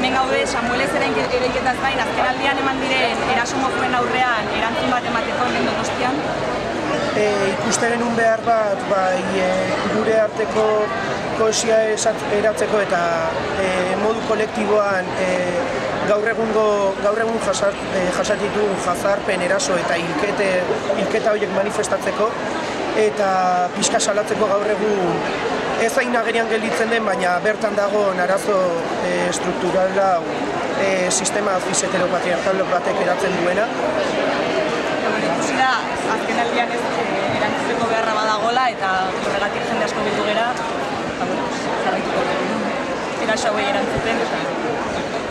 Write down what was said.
hemen gaude Samuelez eraiketaz gain, azken aldian eman diren erasomofuen aurrean erantzun bat emateko hemen donostian. E, ikuste genuen behar bat, bai, e, gure arteko koesia eratzeko eta e, modu kolektiboan e, gaur egungo gaur egun jasat, e, jasatitu jazarpen eraso eta hilkete hilketa horiek manifestatzeko eta pixka salatzeko gaur egun ez hain agerian gelditzen den, baina bertan dago arazo e, strukturala e, sistema fizeteropatriarkal batek eratzen duena. Ikusi da, azken aldian ez erantzuteko beharra badagola eta horregatik jende asko bildu gera, ba, bueno, jarraituko eraso hauei erantzuten.